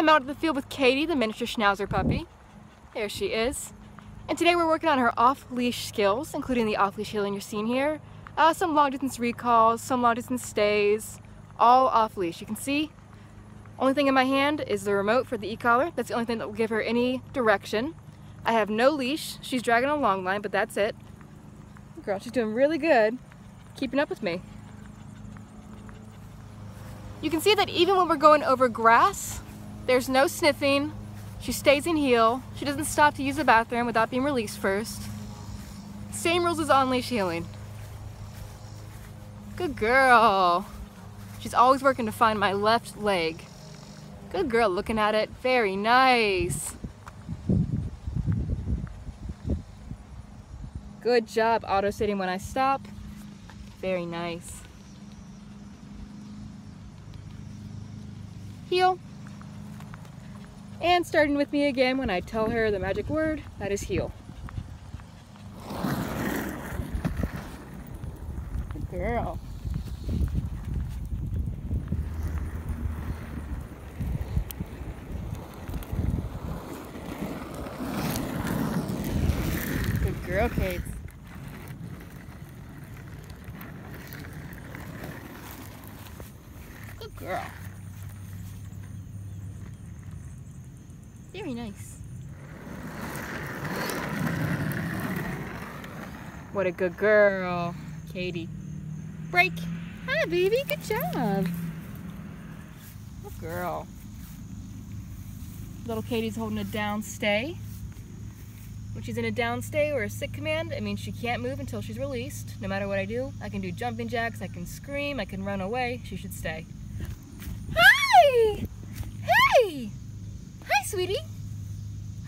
I'm out at the field with Cadie, the miniature Schnauzer puppy. There she is. And today we're working on her off-leash skills, including the off-leash heeling you're seeing here, uh, some long-distance recalls, some long-distance stays, all off-leash. You can see, only thing in my hand is the remote for the e-collar. That's the only thing that will give her any direction. I have no leash. She's dragging a long line, but that's it. Girl, she's doing really good keeping up with me. You can see that even when we're going over grass, there's no sniffing. She stays in heel. She doesn't stop to use the bathroom without being released first. Same rules as on-leash heeling. Good girl. She's always working to find my left leg. Good girl looking at it. Very nice. Good job auto sitting when I stop. Very nice. Heel. And starting with me again when I tell her the magic word, that is heel. Good girl. Good girl, Kate. Good girl. Very nice. What a good girl, Cadie. Break. Hi, baby. Good job. Good girl. Little Cadie's holding a down stay. When she's in a down stay or a sit command, it means she can't move until she's released. No matter what I do, I can do jumping jacks, I can scream, I can run away. She should stay. Hi! Hey! Hi, sweetie.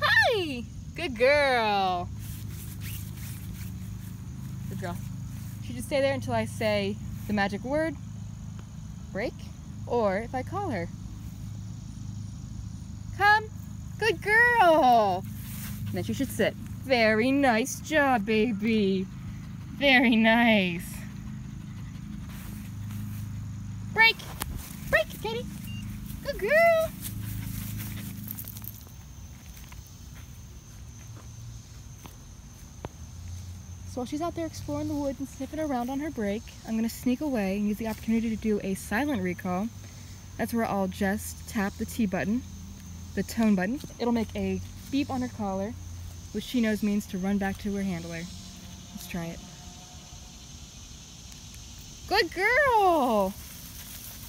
Hi! Good girl. Good girl. She should stay there until I say the magic word, break, or if I call her. Come. Good girl. And then she should sit. Very nice job, baby. Very nice. Break. Break, Cadie. Good girl. So while she's out there exploring the woods and sniffing around on her break, I'm to sneak away and use the opportunity to do a silent recall. That's where I'll just tap the T button, the tone button. It'll make a beep on her collar, which she knows means to run back to her handler. Let's try it. Good girl!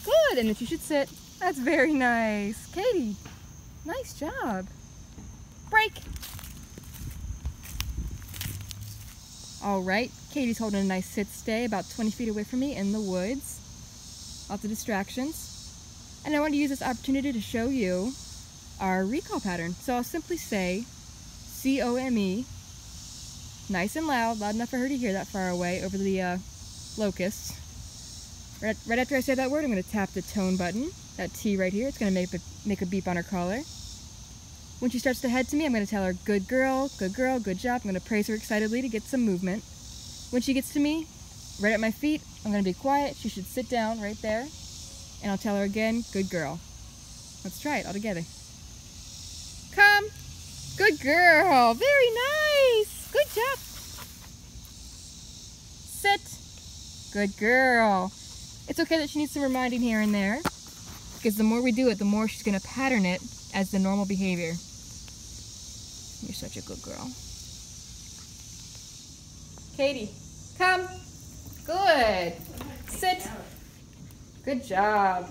Good, and then you should sit. That's very nice. Cadie, nice job. Break. All right, Cadie's holding a nice sit stay about 20 feet away from me in the woods. Lots of distractions. And I want to use this opportunity to show you our recall pattern. So I'll simply say C-O-M-E, nice and loud, loud enough for her to hear that far away over the uh, locusts. Right, right after I say that word, I'm going to tap the tone button, that T right here. It's going to make a, make a beep on her collar. When she starts to head to me, I'm going to tell her, good girl, good girl, good job. I'm going to praise her excitedly to get some movement. When she gets to me, right at my feet, I'm going to be quiet. She should sit down right there. And I'll tell her again, good girl. Let's try it all together. Come. Good girl. Very nice. Good job. Sit. Good girl. It's okay that she needs some reminding here and there. Because the more we do it, the more she's going to pattern it as the normal behavior. You're such a good girl. Cadie, come. Good. Sit. Good job.